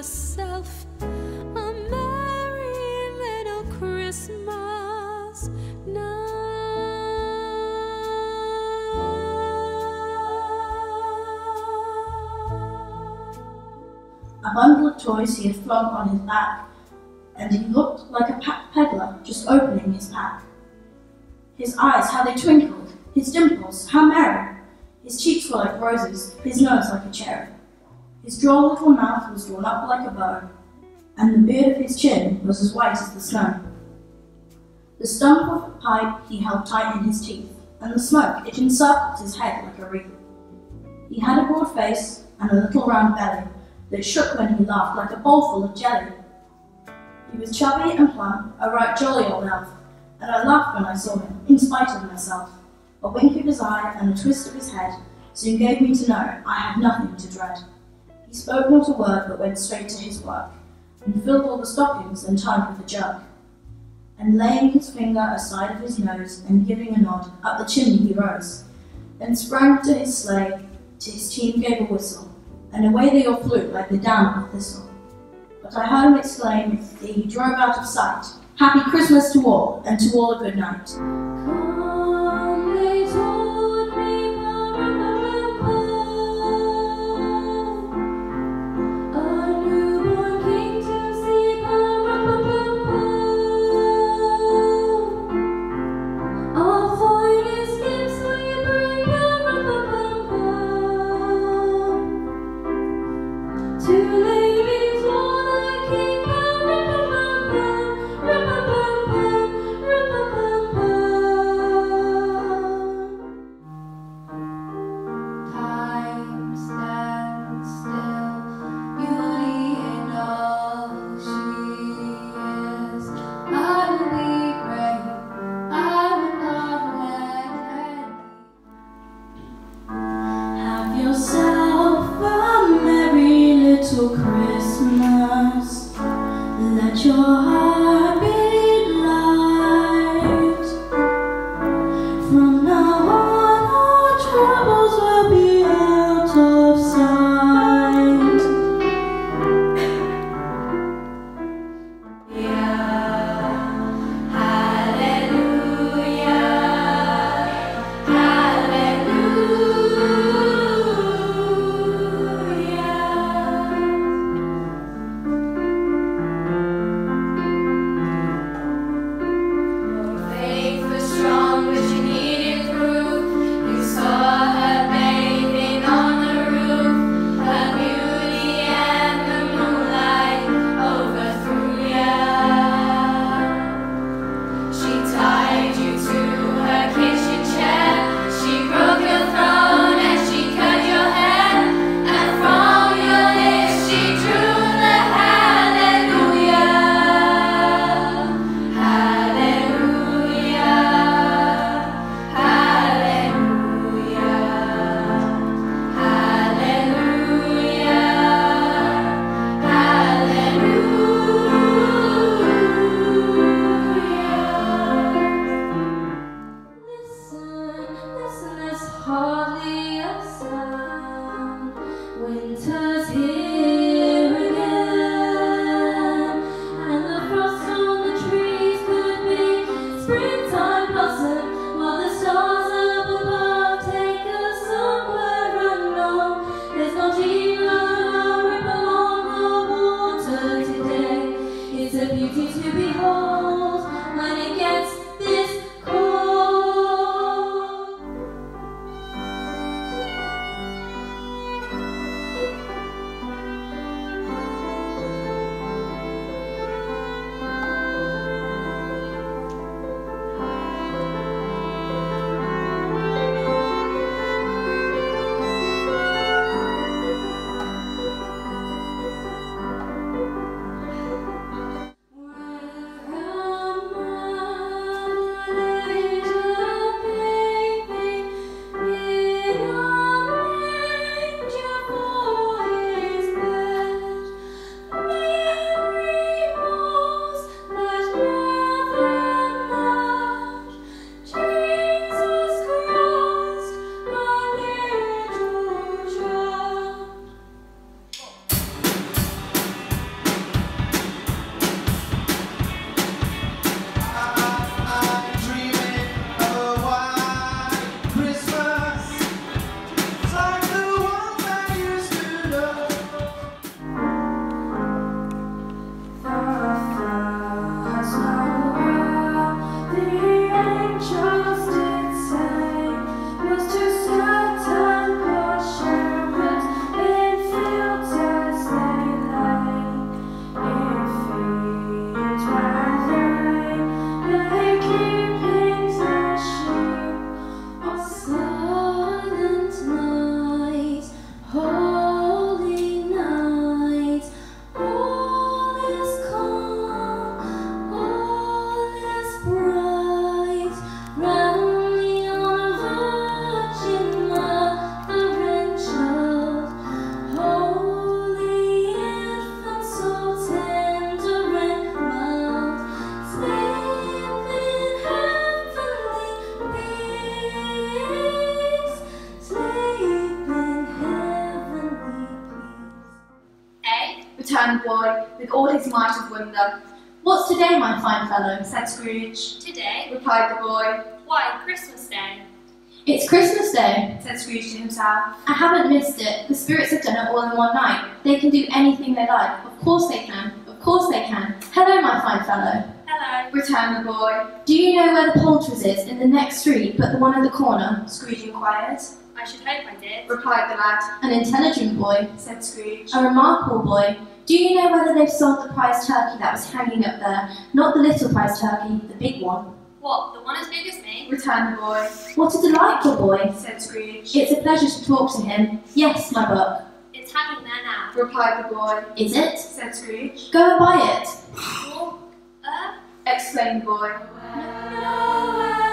yourself a merry little Christmas now. A bundle of toys he had flung on his back, and he looked like a pack peddler just opening his pack. His eyes, how they twinkled, his dimples, how merry! His cheeks were like roses, his nose like a cherry. His droll little mouth was drawn up like a bow, and the beard of his chin was as white as the snow. The stump of a pipe he held tight in his teeth, and the smoke it encircled his head like a wreath. He had a broad face and a little round belly that shook when he laughed like a bowl full of jelly. He was chubby and plump, a right jolly old elf, and I laughed when I saw him, in spite of myself. A wink of his eye and a twist of his head soon gave me to know I had nothing to dread. He spoke not a word, but went straight to his work, and filled all the stockings and tied with a jug. And laying his finger aside of his nose, and giving a nod, up the chimney he rose, then sprang to his sleigh, to his team gave a whistle, and away they all flew like the down of a thistle. But I heard him exclaim, ere he drove out of sight, Happy Christmas to all, and to all a good night. cho angel. Boy, with all his might of wonder. What's today, my fine fellow? said Scrooge. Today? Replied the boy, Why, Christmas Day. It's Christmas Day. said Scrooge to himself. I haven't missed it. The spirits have done it all in one night. They can do anything they like. Of course they can. Of course they can. Hello, my fine fellow. Hello. Returned the boy. Do you know where the poulterer's is in the next street, but the one at the corner? Scrooge inquired. I should hope I did. Replied the lad, An intelligent boy. said Scrooge. A remarkable boy. Do you know whether they've sold the prize turkey that was hanging up there? Not the little prize turkey, the big one. What, the one as big as me? Returned the boy, What a delightful boy. said Scrooge. It's a pleasure to talk to him. Yes, my buck. It's hanging there now. Replied the boy, Is it? said Scrooge. Go and buy it. What? Uh? Exclaimed the boy. Nowhere